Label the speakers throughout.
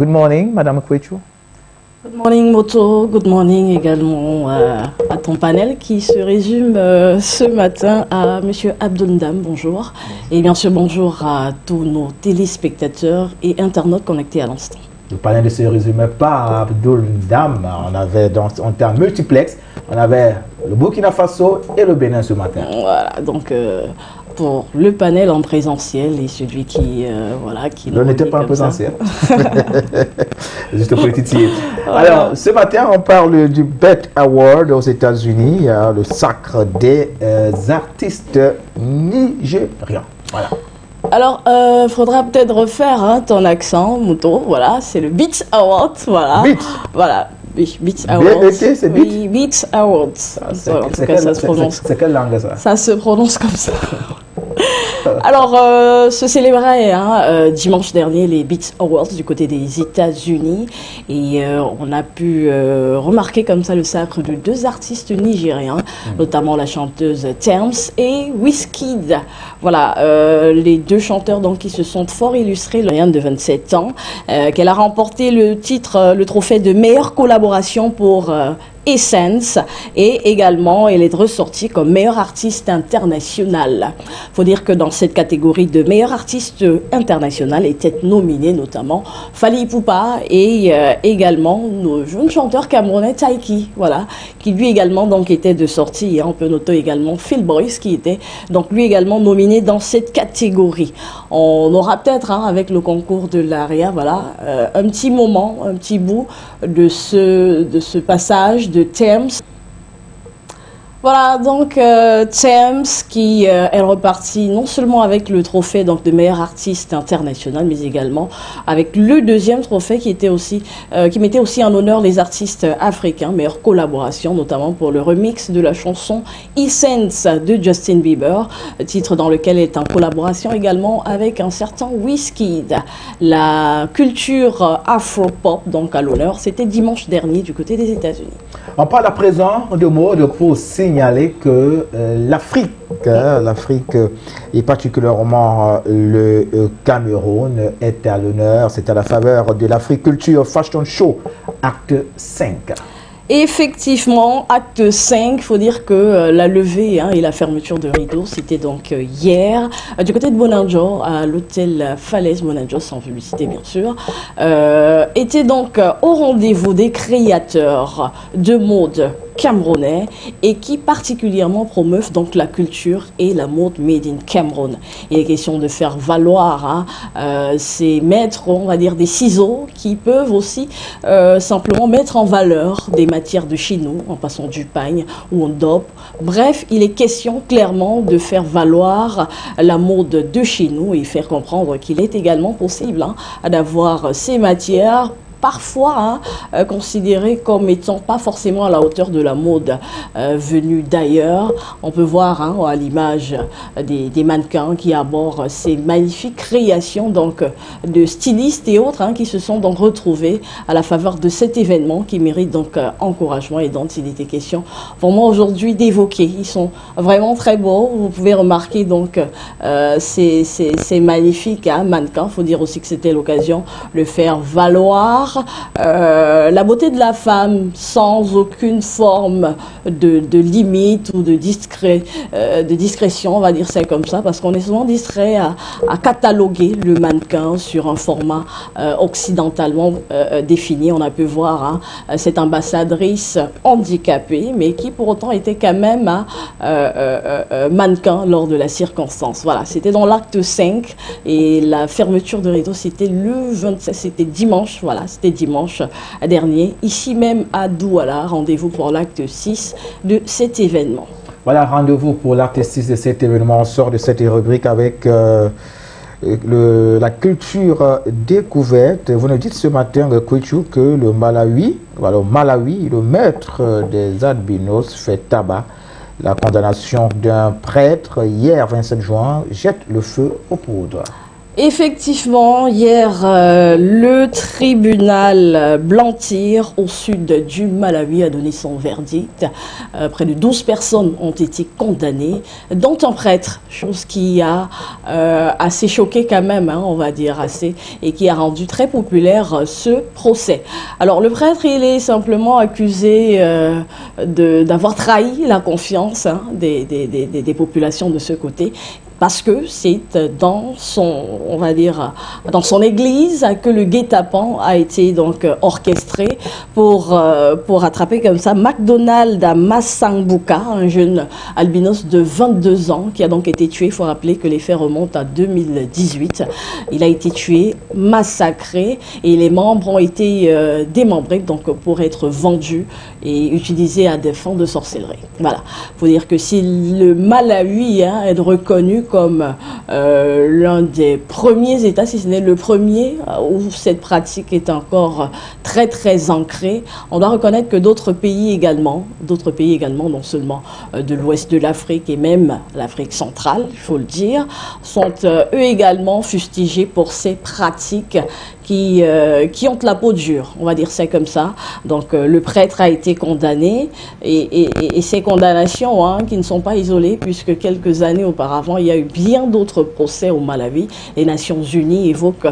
Speaker 1: Good morning, Madame Kwechu.
Speaker 2: Good morning Moto, good morning également euh, à ton panel qui se résume euh, ce matin à Monsieur Abdundam, bonjour. Et bien sûr bonjour à tous nos téléspectateurs et internautes connectés à l'instant.
Speaker 1: Le panel ne se résumait pas à Abdundam, on avait dans, en termes multiplex, on avait le Burkina Faso et le Bénin ce matin.
Speaker 2: Voilà, donc euh, pour le panel en présentiel et celui qui euh, voilà qui
Speaker 1: on n'était pas en présentiel juste pour titiller alors ce matin on parle du Bet Award aux États-Unis le sacre des euh, artistes nigérians voilà
Speaker 2: alors, il faudra peut-être refaire hein, ton accent, Mouton. Voilà, c'est le Beat Award. Voilà.
Speaker 1: Beat.
Speaker 2: Voilà. Beats Awards.
Speaker 1: c'est
Speaker 2: Oui, Beats Awards. en tout cas, ça se prononce.
Speaker 1: C'est quelle langue ça?
Speaker 2: Ça se prononce comme ça. Alors, euh, se célébrait hein, euh, dimanche dernier les Beats Awards du côté des États-Unis et euh, on a pu remarquer comme ça le sacre de deux artistes nigériens, mm. notamment la chanteuse Terms et Wizkid. Voilà, les deux chanteurs donc qui se sont fort illustrés, le de 27 ans, qu'elle a remporté le titre, le trophée de meilleure collaboration pour Essence et également elle est ressortie comme meilleure artiste internationale. Faut dire que dans cette catégorie de meilleure artiste internationale était nominée notamment Fali Poupa et euh, également nos jeunes chanteurs camerounais Taiki, voilà, qui lui également donc était de sortie. Et on peut noter également Phil Boyce qui était donc lui également nominé dans cette catégorie. On aura peut-être hein, avec le concours de l'ARIA, voilà, euh, un petit moment, un petit bout de ce de ce passage de Thames voilà, donc euh, Thames qui euh, est reparti non seulement avec le trophée de meilleur artiste international, mais également avec le deuxième trophée qui était aussi euh, qui mettait aussi en honneur les artistes africains, meilleure collaboration, notamment pour le remix de la chanson Essence de Justin Bieber, titre dans lequel est en collaboration également avec un certain Wizkid. La culture afro-pop donc à l'honneur, c'était dimanche dernier du côté des États-Unis.
Speaker 1: On parle à présent de mode pour signaler que euh, l'Afrique, hein, l'Afrique et particulièrement euh, le euh, Cameroun est à l'honneur. C'est à la faveur de l'Africulture Fashion Show, acte 5.
Speaker 2: Effectivement, acte 5, il faut dire que euh, la levée hein, et la fermeture de rideau, c'était donc euh, hier, euh, du côté de Bonanjo, à l'hôtel Falaise Bonanjo, sans publicité bien sûr, était donc au rendez-vous des créateurs de mode camerounais et qui particulièrement promeuvent donc la culture et la mode made in Cameroun. Il est question de faire valoir hein, euh, ces maîtres, on va dire des ciseaux, qui peuvent aussi euh, simplement mettre en valeur des matières de chez nous, en passant du pagne ou en dope. Bref, il est question clairement de faire valoir la mode de chez nous et faire comprendre qu'il est également possible hein, d'avoir ces matières parfois hein, euh, considérés comme étant pas forcément à la hauteur de la mode euh, venue d'ailleurs. On peut voir hein, à l'image des, mannequins qui abordent ces magnifiques créations donc de stylistes et autres hein, qui se sont donc retrouvés à la faveur de cet événement qui mérite donc euh, encouragement et dont il était question moi aujourd'hui d'évoquer. Ils sont vraiment très beaux. Vous pouvez remarquer donc ces, ces, magnifiques mannequins. Il faut dire aussi que c'était l'occasion de faire valoir euh, la beauté de la femme sans aucune forme de, limite ou de, euh, de discrétion, on va dire ça comme ça, parce qu'on est souvent distrait à, cataloguer le mannequin sur un format euh, occidentalement défini. On a pu voir hein, cette ambassadrice handicapée, mais qui pour autant était quand même un mannequin lors de la circonstance. Voilà, c'était dans l'acte 5 et la fermeture de rideau, c'était le 27, c'était dimanche, voilà, c'était dimanche dernier, ici même à Douala. Rendez-vous pour l'acte 6 de cet événement.
Speaker 1: Voilà, rendez-vous pour l'acte 6 de cet événement. On sort de cette rubrique avec euh, la culture découverte. Vous nous dites ce matin, Kouichou, que le Malawi, le Malawi, le maître des albinos, fait tabac. La condamnation d'un prêtre hier 27 juin jette le feu aux poudres.
Speaker 2: Effectivement, hier, euh, le tribunal Blantyre au sud du Malawi a donné son verdict. Euh, près de 12 personnes ont été condamnées, dont un prêtre, chose qui a euh, assez choqué quand même, hein, on va dire assez, et qui a rendu très populaire ce procès. Alors le prêtre, il est simplement accusé d'avoir trahi la confiance hein, des, populations de ce côté parce que c'est dans son, on va dire, dans son église que le guet-apens a été donc orchestré pour, euh, pour attraper comme ça McDonald à Massangbuka, un jeune albinos de 22 ans qui a donc été tué. Il faut rappeler que les faits remontent à 2018. Il a été tué, massacré et les membres ont été euh, démembrés donc pour être vendus et utilisés à des fins de sorcellerie. Voilà. Faut dire que si le Malawi hein, est reconnu comme euh, l'un des premiers États, si ce n'est le premier, euh, où cette pratique est encore très très ancrée. On doit reconnaître que d'autres pays également, d'autres pays également, non seulement euh, de l'ouest de l'Afrique et même l'Afrique centrale, il faut le dire, sont eux également fustigés pour ces pratiques qui, euh, qui ont la peau dure, on va dire ça comme ça. Donc euh, le prêtre a été condamné et, et, et ces condamnations hein, qui ne sont pas isolées puisque quelques années auparavant, il y a eu bien d'autres procès au Malawi. Les Nations Unies évoquent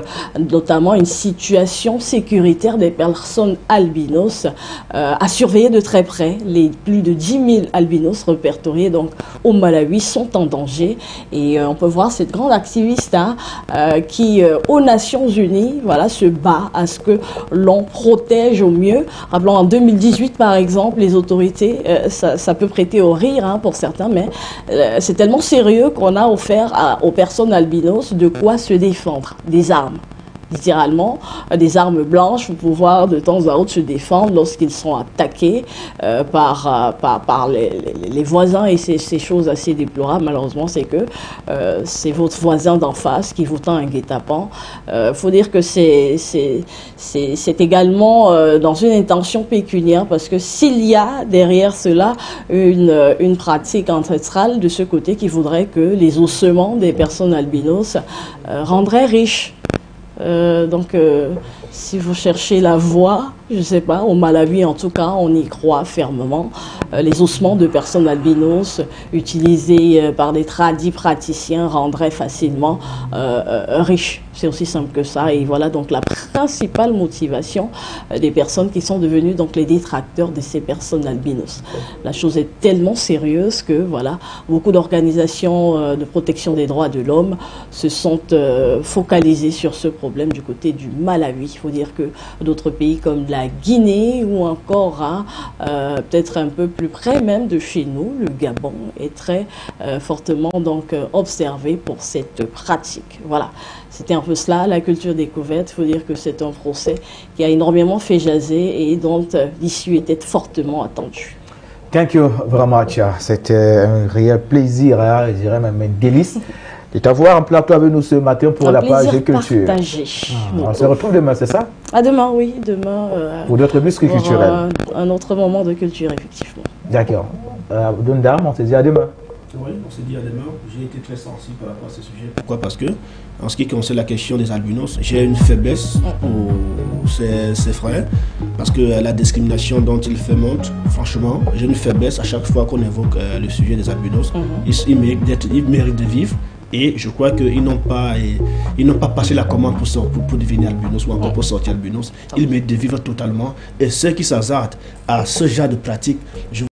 Speaker 2: notamment une situation sécuritaire des personnes albinos euh, à surveiller de très près. Les plus de 10 000 albinos répertoriés donc au Malawi sont en danger et on peut voir cette grande activiste hein, qui aux Nations Unies voilà se bat à ce que l'on protège au mieux. Rappelons en 2018 par exemple, les autorités, euh, ça, peut prêter au rire hein, pour certains, mais euh, c'est tellement sérieux qu'on a offert aux personnes albinos de quoi se défendre, des armes littéralement des armes blanches pour pouvoir de temps à autre se défendre lorsqu'ils sont attaqués euh, par, euh, par, par les, les, les, voisins et ces, choses assez déplorables malheureusement c'est que euh, c'est votre voisin d'en face qui vous tend un guet-apens. Il euh, faut dire que c'est également euh, dans une intention pécuniaire parce que s'il y a derrière cela une, une pratique ancestrale de ce côté qui voudrait que les ossements des personnes albinos rendraient riches euh, donc, euh, si vous cherchez la voie, je ne sais pas, au Malawi en tout cas, on y croit fermement. Euh, les ossements de personnes albinos utilisés euh, par des tradis praticiens rendraient facilement euh, riches. C'est aussi simple que ça. Et voilà donc la principale motivation des personnes qui sont devenues donc les détracteurs de ces personnes albinos. La chose est tellement sérieuse que voilà, beaucoup d'organisations de protection des droits de l'homme se sont focalisées sur ce problème du côté du Malawi. Il faut dire que d'autres pays comme la Guinée ou encore hein, euh, peut-être un peu plus près même de chez nous, le Gabon est très euh, fortement donc euh, observé pour cette pratique. Voilà, c'était un peu cela, la culture découverte. Il faut dire que c'est un procès qui a énormément fait jaser et dont l'issue était fortement attendue.
Speaker 1: Thank you very much. C'était un réel plaisir, hein, je dirais même un délice de t'avoir en plateau avec nous ce matin pour
Speaker 2: un
Speaker 1: la page culture.
Speaker 2: Partagé.
Speaker 1: Ah, on se retrouve demain, c'est ça?
Speaker 2: À demain, oui, demain.
Speaker 1: Euh, pour d'autres muscles culturels.
Speaker 2: Un, un, autre moment de culture, effectivement.
Speaker 1: D'accord. Euh, Dundam, on se dit à demain.
Speaker 3: Oui, on se dit à demain. J'ai été très sensible par rapport à ce sujet. Pourquoi? Parce que, en ce qui concerne la question des albinos, j'ai une faiblesse pour ces, ces, frères. Parce que la discrimination dont il fait montre, franchement, j'ai une faiblesse à chaque fois qu'on évoque euh, le sujet des albinos. Mm -hmm. ils, ils, méritent ils méritent de vivre. Et je crois qu'ils n'ont pas, ils n'ont pas passé la commande pour, pour, pour, devenir albinos ou encore pour sortir albinos. Ils méritent de vivre totalement. Et ceux qui s'hasardent à ce genre de pratique, je